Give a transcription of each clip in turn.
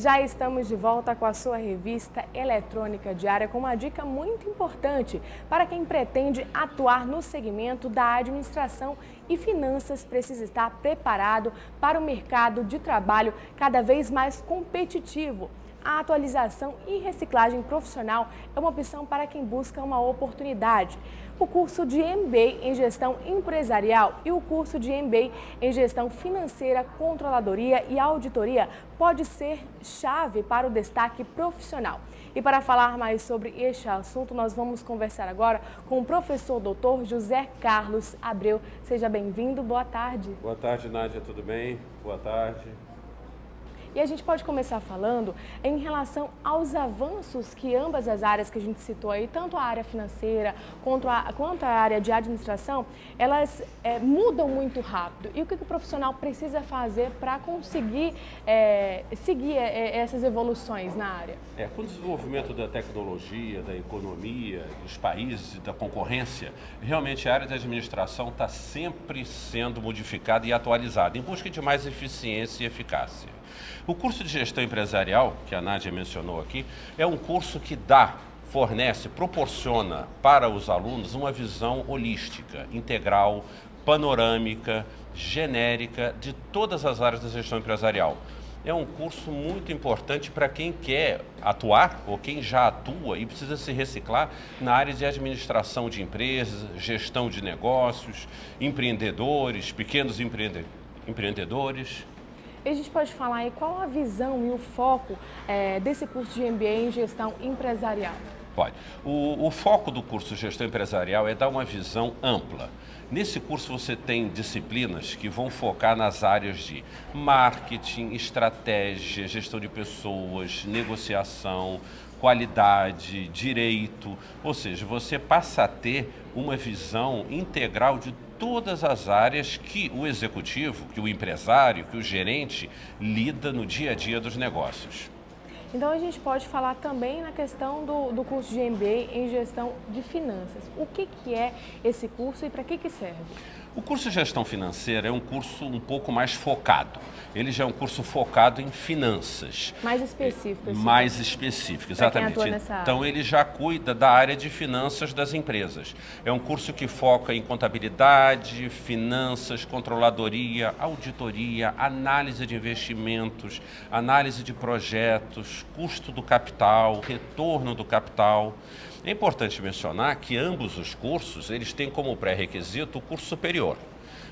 Já estamos de volta com a sua revista eletrônica diária com uma dica muito importante para quem pretende atuar no segmento da administração e finanças precisa estar preparado para o mercado de trabalho cada vez mais competitivo a atualização e reciclagem profissional é uma opção para quem busca uma oportunidade. O curso de MBA em Gestão Empresarial e o curso de MBA em Gestão Financeira, Controladoria e Auditoria pode ser chave para o destaque profissional. E para falar mais sobre este assunto, nós vamos conversar agora com o professor doutor José Carlos Abreu. Seja bem-vindo, boa tarde. Boa tarde, Nádia, tudo bem? Boa tarde. E a gente pode começar falando em relação aos avanços que ambas as áreas que a gente citou aí, tanto a área financeira quanto a, quanto a área de administração, elas é, mudam muito rápido. E o que, o profissional precisa fazer para conseguir é, seguir é, essas evoluções na área? É, com o desenvolvimento da tecnologia, da economia, dos países da concorrência, realmente a área de administração está sempre sendo modificada e atualizada em busca de mais eficiência e eficácia. O curso de gestão empresarial, que a Nádia mencionou aqui, é um curso que dá, fornece, proporciona para os alunos uma visão holística, integral, panorâmica, genérica de todas as áreas da gestão empresarial. É um curso muito importante para quem quer atuar ou quem já atua e precisa se reciclar na área de administração de empresas, gestão de negócios, empreendedores, pequenos empreende empreendedores. A gente pode falar aí qual a visão e o foco é, desse curso de MBA em gestão empresarial? Pode. O, o, foco do curso Gestão Empresarial é dar uma visão ampla. Nesse curso você tem disciplinas que vão focar nas áreas de marketing, estratégia, gestão de pessoas, negociação, qualidade, direito. Ou seja, você passa a ter uma visão integral de todas as áreas que o executivo, que o empresário, que o gerente lida no dia a dia dos negócios. Então a gente pode falar também na questão do, do curso de MBA em gestão de finanças. O que, que é esse curso e para que, que serve? O curso de gestão financeira é um curso um pouco mais focado. Ele já é um curso focado em finanças. Mais específico. Mais específico, exatamente. Então ele já cuida da área de finanças das empresas. É um curso que foca em contabilidade, finanças, controladoria, auditoria, análise de investimentos, análise de projetos, custo do capital, retorno do capital. É importante mencionar que ambos os cursos, eles têm como pré-requisito o curso superior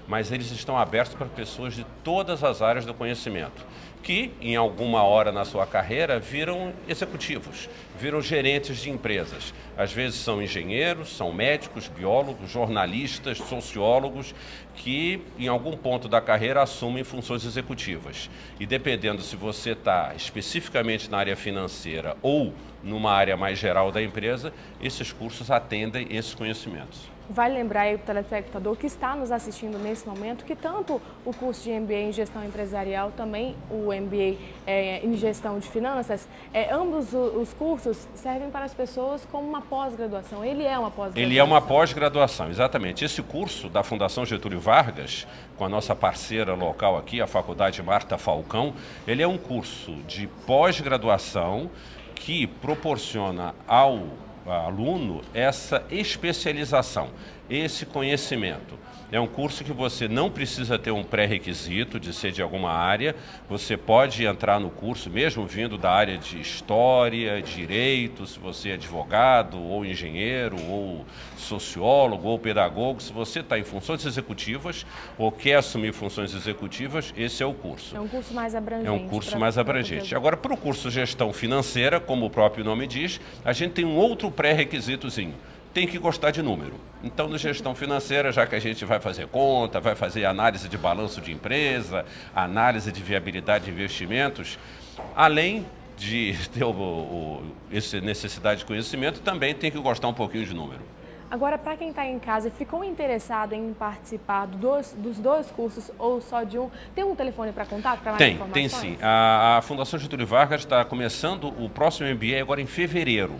mas eles estão abertos para pessoas de todas as áreas do conhecimento, que em alguma hora na sua carreira viram executivos, viram gerentes de empresas. Às vezes são engenheiros, são médicos, biólogos, jornalistas, sociólogos, que em algum ponto da carreira assumem funções executivas. E dependendo se você está especificamente na área financeira ou numa área mais geral da empresa, esses cursos atendem esses conhecimentos. Vale lembrar aí o telespectador que está nos assistindo nesse momento que tanto o curso de MBA em gestão empresarial, também o MBA é, em gestão de finanças, é, ambos os cursos servem para as pessoas como uma pós-graduação. Ele é uma pós-graduação. Ele é uma pós-graduação, exatamente. Esse curso da Fundação Getúlio Vargas, com a nossa parceira local aqui, a Faculdade Marta Falcão, ele é um curso de pós-graduação que proporciona ao aluno essa especialização, esse conhecimento. É um curso que você não precisa ter um pré-requisito de ser de alguma área, você pode entrar no curso mesmo vindo da área de história, direito, se você é advogado, ou engenheiro, ou sociólogo, ou pedagogo, se você está em funções executivas ou quer assumir funções executivas, esse é o curso. É um curso mais abrangente. É um curso mais abrangente. Agora, para o curso Gestão Financeira, como o próprio nome diz, a gente tem um outro pré-requisitozinho tem que gostar de número. Então, na gestão financeira, já que a gente vai fazer conta, vai fazer análise de balanço de empresa, análise de viabilidade de investimentos, além de ter o, o, essa necessidade de conhecimento, também tem que gostar um pouquinho de número. Agora, para quem está em casa e ficou interessado em participar dos, dos, dois cursos ou só de um, tem um telefone para contato para mais tem, informações? Tem sim. A, a Fundação Getúlio Vargas está começando o próximo MBA agora em fevereiro.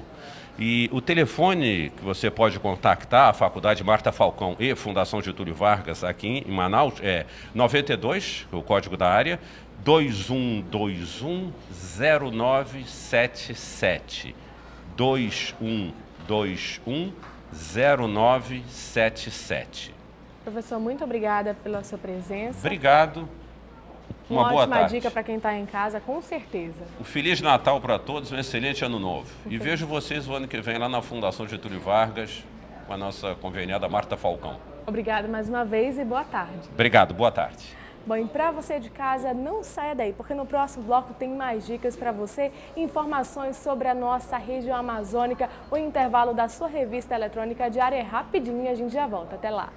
E o telefone que você pode contactar a Faculdade Marta Falcão e Fundação Getúlio Vargas aqui em Manaus é 92, o código da área, 2121 0977. 2121 0977. Professor, muito obrigada pela sua presença. Obrigado. Uma, Uma ótima tarde. dica para quem está em casa, com certeza. Um Feliz Natal para todos, um excelente ano novo. E vejo vocês o ano que vem lá na Fundação Getúlio Vargas, com a nossa conveniada Marta Falcão. Obrigada mais uma vez e boa tarde. Obrigado, boa tarde. Bom, e para você de casa, não saia daí, porque no próximo bloco tem mais dicas para você, informações sobre a nossa região amazônica, o intervalo da sua revista eletrônica diária é rapidinho e a gente já volta. Até lá!